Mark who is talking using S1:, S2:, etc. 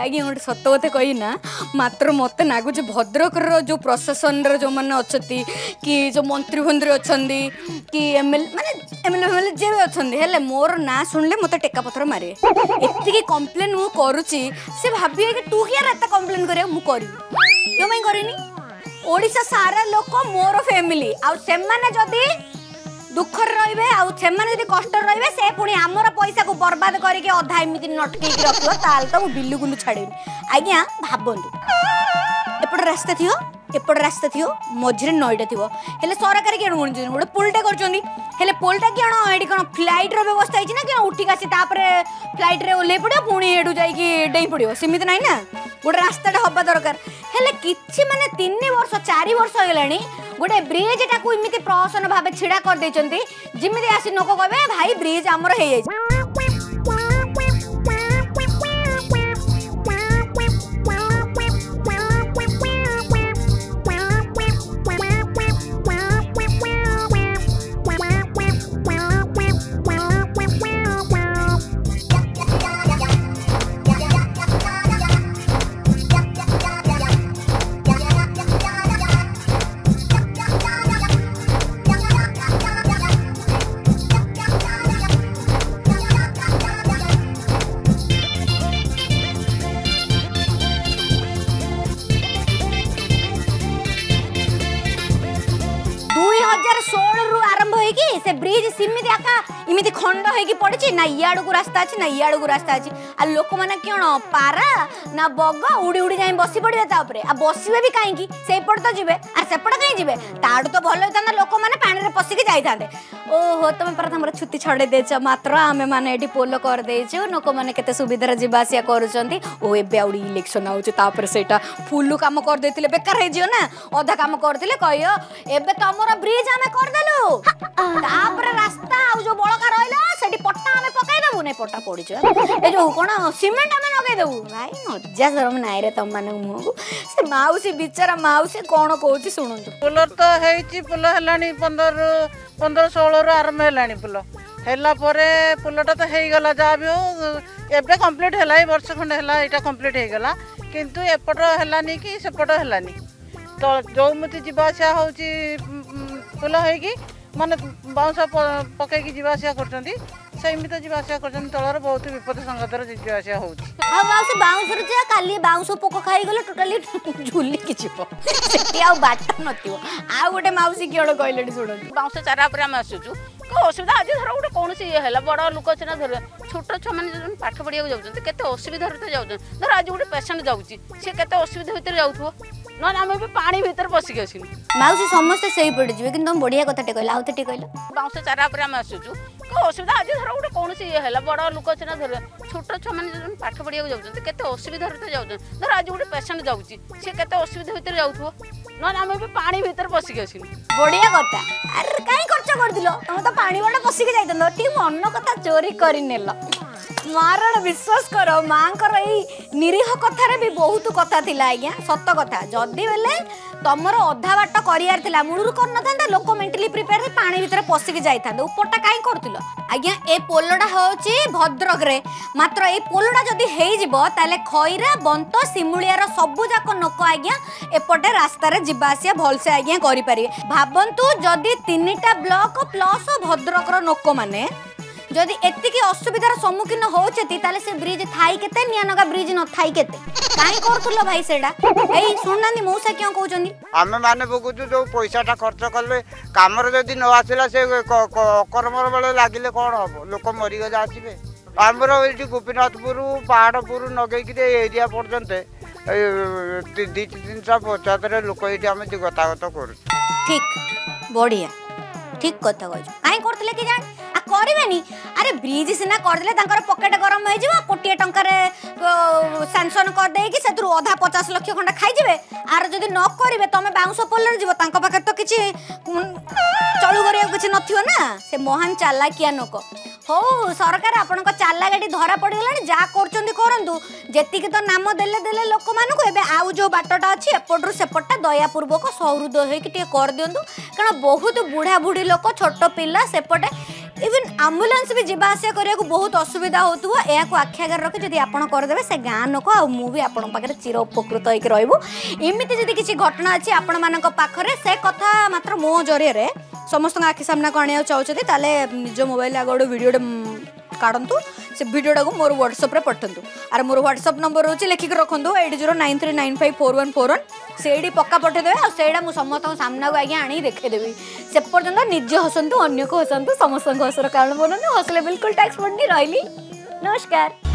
S1: ଆଜ୍ଞା ଗୋଟେ ସତ କଥା କହିନା ମାତ୍ର ମୋତେ ଲାଗୁଛି ଭଦ୍ରକର ଯେଉଁ ପ୍ରଶାସନର ଯେଉଁମାନେ ଅଛନ୍ତି କି ଯେଉଁ ମନ୍ତ୍ରୀ ଫନ୍ତ୍ରୀ ଅଛନ୍ତି କି ଏମଏଲ୍ ମାନେ ଏମଏଲ୍ଏ ଫେମଏଲ୍ଏ ଯିଏ ବି ଅଛନ୍ତି ହେଲେ ମୋର ନାଁ ଶୁଣିଲେ ମୋତେ ଟେକା ପଥର ମାରିବେ ଏତିକି କମ୍ପ୍ଲେନ୍ ମୁଁ କରୁଛି ସେ ଭାବିବେ କି ତୁ କିଏ ରାତା କମ୍ପ୍ଲେନ୍ କରିବାକୁ ମୁଁ କରିବି କେଉଁ ପାଇଁ କରିନି ଓଡ଼ିଶା ସାରା ଲୋକ ମୋର ଫ୍ୟାମିଲି ଆଉ ସେମାନେ ଯଦି দুঃখরে রহবে আপনি যদি কষ্ট রহবে সে পুঁ আমার পয়সা কু বরবাদ করি অধা এমনি নটকাইকি রাখব তাহলে তো বিলু গুলু ছাড়বি আজ্ঞা ভাবতু এপটে রাস্তা থিও এপটে রাস্তা থিও মঝে নইটা থিও হলে সরকার কেন গুণ গোটে পোলটা করছেন হলে পোলটা কেন এটি কোণ ফ্লাইট ব্যবস্থা হয়েছে না কেন উঠিক আসি তাপরে ফ্লাইটরে ওলাই পড়ে পুঁ এটু যাই ডেই পড়ব সেমিতি নাই না গোটে রাস্তাটা হওয়া দরকার হলে কিছু মানে তিন বর্ষ চারি বর্ষ হয়ে গোটে ব্রিজ টাকু এমিতি প্রহসন ভাবে ছিড়া করে যেমি আসি লোক কবে ভাই ব্রিজ আমার হয়ে যাই Roger ସେ ବ୍ରିଜ୍ ସେମିତି ଆକା ଏମିତି ଖଣ୍ଡ ହେଇକି ପଡ଼ିଛି ନା ଇଆଡ଼କୁ ରାସ୍ତା ଅଛି ନା ଇଆଡ଼କୁ ରାସ୍ତା ଅଛି ଆଉ ଲୋକମାନେ କ'ଣ ପାରା ନା ବଗ ଉଡ଼ି ଉଡ଼ି ଯାଇ ବସି ପଡ଼ିବେ ତା ଉପରେ ଆଉ ବସିବେ ବି କାହିଁକି ସେଇପଟ ତ ଯିବେ ଆଉ ସେପଟ କାହିଁ ଯିବେ ତାଠୁ ତ ଭଲ ହେଇଥାନ୍ତା ଲୋକମାନେ ପାଣିରେ ପଶିକି ଯାଇଥାନ୍ତେ ଓହୋ ତମେ ପରା ତମର ଛୁତି ଛଡ଼େଇ ଦେଇଛ ମାତ୍ର ଆମେମାନେ ଏଠି ପୋଲ କରିଦେଇଛୁ ଲୋକମାନେ କେତେ ସୁବିଧାରେ ଯିବା ଆସିବା କରୁଛନ୍ତି ଓ ଏବେ ଆହୁରି ଇଲେକ୍ସନ୍ ଆଉଛି ତାପରେ ସେଇଟା ଫୁଲ୍ କାମ କରିଦେଇଥିଲେ ବେକାର ହେଇଯିବ ନା ଅଧା କାମ କରିଥିଲେ କହିବ ଏବେ ତମର ବ୍ରିଜ୍ ଆମେ କରିଦେଲୁ ଫଟା ପଡ଼ିଛୁ ଏ ଯେଉଁ କ'ଣ ସିମେଣ୍ଟ ଆମେ ଲଗେଇଦେବୁ ଭାଇ ନଜା ସରମ ନାଇଁରେ ତମମାନଙ୍କ ମୁହଁକୁ ସେ ମାଉସୀ ବିଚାରା ମାଉସୀ କ'ଣ କହୁଛି ଶୁଣନ୍ତୁ
S2: ଫୁଲର ତ ହେଇଛି ଫୁଲ ହେଲାଣି ପନ୍ଦରରୁ ପନ୍ଦର ଷୋହଳରୁ ଆରମ୍ଭ ହେଲାଣି ଫୁଲ ହେଲା ପରେ ଫୁଲଟା ତ ହେଇଗଲା ଯାହା ବି ହଉ ଏବେ କମ୍ପ୍ଲିଟ୍ ହେଲା ଏଇ ବର୍ଷ ଖଣ୍ଡେ ହେଲା ଏଇଟା କମ୍ପ୍ଲିଟ୍ ହେଇଗଲା କିନ୍ତୁ ଏପଟ ହେଲାନି କି ସେପଟ ହେଲାନି ତ ଯେଉଁମିତି ଯିବା ଆସିବା ହେଉଛି ଫୁଲ ହେଇକି ମାନେ ବାଉଁଶ ପକେଇକି ଯିବା ଆସିବା କରୁଛନ୍ତି ସେମିତି ଯିବା ଆସିବା କରୁଛନ୍ତି ତଳର ବହୁତ ବିପଦ ସଙ୍ଗତର ଯିବା ଆସିବା ହଉଛି
S1: ଆଉ ମାଉସୀ ବାଉଁଶରେ ଯିବା କାଲି ବାଉଁଶ ପୋକ ଖାଇଗଲେ ଟୋଟାଲି ଝୁଲିକି ଯିବ ସେଠି ଆଉ ବାଟ ନଥିବ ଆଉ ଗୋଟେ ମାଉସୀ କିଏ ଗୋଟେ କହିଲେଣି ଶୁଣନ୍ତୁ
S3: ବାଉଁଶ ଚାରା ଉପରେ ଆମେ ଆସୁଛୁ କେଉଁ ଅସୁବିଧା ଆଜି ଧର ଗୋଟେ କୌଣସି ଇଏ ହେଲା ବଡ଼ ଲୋକ ସିନା ଧରିବା ଛୋଟ ଛୁଆମାନେ ଯେଉଁମାନେ ପାଠ ପଢ଼ିବାକୁ ଯାଉଛନ୍ତି କେତେ ଅସୁବିଧା ଭିତରେ ଯାଉଛନ୍ତି ଧର ଆଜି ଗୋଟେ ପେସେଣ୍ଟ ଯାଉଛି ସେ କେତେ ଅସୁବିଧା ଭିତରେ ଯାଉଥିବ ନହେଲେ ଆମେ ବି ପାଣି ଭିତରେ ପଶିକି ଆସିଲୁ
S1: ମାଉସୀ ସମସ୍ତେ ଶୋଇପଡ଼ି ଯିବେ କିନ୍ତୁ ତମ ବଢ଼ିଆ କଥାଟେ କହିଲ ଆଉ ଥରଟେ କହିଲ
S3: ବାଉଁଶ ଚାରା ଉପରେ ଆମେ ଆସୁଛୁ କେଉଁ ଅସୁବିଧା ଆଜି ଧର ଗୋଟେ କୌଣସି ଇଏ ହେଲା ବଡ଼ ଲୋକ ସିନା ଧରିବା ଛୋଟ ଛୁଆମାନେ ଯେଉଁମାନେ ପାଠ ପଢ଼ିବାକୁ ଯାଉଛନ୍ତି କେତେ ଅସୁବିଧା ଭିତରେ ଯାଉଛନ୍ତି ଧର ଆଜି ଗୋଟେ ପେସେଣ୍ଟ ଯାଉଛି ସିଏ କେତେ ଅସୁବିଧା ଭିତରେ ଯାଉଥିବ ନହେଲେ ଆମେ ବି ପାଣି ଭିତରେ ପଶିକି ଆସିଲୁ
S1: ବଢ଼ିଆ କଥା ଆରେ କାହିଁ ଖର୍ଚ୍ଚ କରିଥିଲ ତମେ ତ ପାଣି ବାଡ଼ ପଶିକି ଯାଇଥାନ୍ତ ଟିକେ ମନ କଥା ଚୋରି କରିନେଲ মারণ বিশ্বাস কর মাঙ্কর এই নিরীহ কথার বি বহুত কথা লা আজ্ঞা সত কথা যদি বেলে তোমার অধা বাট করিয়ার লা মূলর করে না লোক মেন্টালি প্রিপেয়ার পা ভিতরে পশিকি যাই উপরটা কাই করুল আজ্ঞা এ পোলটা হচ্ছে ভদ্রকরে মাত্র এই পোলটা যদি হয়ে যাব তাহলে খইরা বন্ত শিমুড়িয়ার সবুযাক লোক আজ্ঞা এপটে রাস্তার যা আসা ভালসে আজ্ঞা করে ভাবতু যদি তিনটা ব্লক প্লস ভদ্রকর লোক মানে যদি এতিকি অসুবিধার সম্মুখীন হচ্ছে তাহলে সে ব্রিজ থাই কেতে নিয়ানগা ব্রিজ ন থাই কেতে কাই করছিল ভাই
S4: সেটা এই শুননানি মৌসা কিয় কৌছন্তি আমি মানে ভোগুছু যে পয়সাটা খরচ কলে কামর যদি ন আসিলা সে অকর্মর বেলে লাগিলে কোন হব লোক মরিগজা আসবে আমার এটি গোপীনাথপুর পাহাড়পুর নগাইকি এরিয়া পর্যন্ত দুই তিনশো পঞ্চায়েতের লোক এটি আমি গতাগত
S1: করছি ঠিক বড়িয়া ঠিক কথা কই কাই করতলে কি জানি କରିବେନି ଆରେ ବ୍ରିଜ୍ ସିନା କରିଦେଲେ ତାଙ୍କର ପକେଟ୍ ଗରମ ହେଇଯିବ କୋଟିଏ ଟଙ୍କାରେ ସାଂସନ୍ କରିଦେଇକି ସେଥିରୁ ଅଧା ପଚାଶ ଲକ୍ଷ ଖଣ୍ଡେ ଖାଇଯିବେ ଆର ଯଦି ନ କରିବେ ତମେ ବାଉଁଶ ପୋଲରେ ଯିବ ତାଙ୍କ ପାଖରେ ତ କିଛି ଚଳୁ କରିବାକୁ କିଛି ନଥିବ ନା ସେ ମହାନ ଚାଲାକିଆ ଲୋକ ହଉ ସରକାର ଆପଣଙ୍କ ଚାଲାଗାଡ଼ି ଧରା ପଡ଼ିଗଲାଣି ଯାହା କରୁଛନ୍ତି କରନ୍ତୁ ଯେତିକି ତ ନାମ ଦେଲେ ଦେଲେ ଲୋକମାନଙ୍କୁ ଏବେ ଆଉ ଯେଉଁ ବାଟଟା ଅଛି ଏପଟରୁ ସେପଟଟା ଦୟାପୂର୍ବକ ସହୃଦୟ ହେଇକି ଟିକେ କରିଦିଅନ୍ତୁ କାରଣ ବହୁତ ବୁଢ଼ାବୁଢ଼ୀ ଲୋକ ଛୋଟ ପିଲା ସେପଟେ ଇଭେନ୍ ଆମ୍ବୁଲାନ୍ସ ବି ଯିବା ଆସିବା କରିବାକୁ ବହୁତ ଅସୁବିଧା ହେଉଥିବ ଏହାକୁ ଆଖ୍ୟାଗାର ରଖି ଯଦି ଆପଣ କରିଦେବେ ସେ ଗାଁ ଲୋକ ଆଉ ମୁଁ ବି ଆପଣଙ୍କ ପାଖରେ ଚିର ଉପକୃତ ହେଇକି ରହିବୁ ଏମିତି ଯଦି କିଛି ଘଟଣା ଅଛି ଆପଣମାନଙ୍କ ପାଖରେ ସେ କଥା ମାତ୍ର ମୋ ଜରିଆରେ ସମସ୍ତଙ୍କ ଆଖି ସାମ୍ନାକୁ ଆଣିବାକୁ ଚାହୁଁଛନ୍ତି ତାହେଲେ ନିଜ ମୋବାଇଲ୍ରେ ଆଗ ଭିଡ଼ିଓଟେ କାଢ଼ନ୍ତୁ ସେ ଭିଡ଼ିଓଟାକୁ ମୋର ହ୍ୱାଟ୍ସଅପ୍ରେ ପଠାନ୍ତୁ ଆର ମୋର ହ୍ୱାଟ୍ସଅପ୍ ନମ୍ବର ହେଉଛି ଲେଖିକି ରଖନ୍ତୁ eight zero nine three nine five four one four one ସେଇଠି ପକ୍କା ପଠାଇଦେବେ ଆଉ ସେଇଟା ମୁଁ ସମସ୍ତଙ୍କ ସାମ୍ନାକୁ ଆଜ୍ଞା ଆଣିକି ଦେଖାଇଦେବି ସେ ପର୍ଯ୍ୟନ୍ତ ନିଜେ ହସନ୍ତୁ ଅନ୍ୟକୁ ହସାନ୍ତୁ ସମସ୍ତଙ୍କୁ ହସର କାରଣ ବନନ୍ତୁ ହସିଲେ ବିଲକୁଲ ଟ୍ୟାକ୍ସ ପଡ଼ିନି ରହିଲି ନମସ୍କାର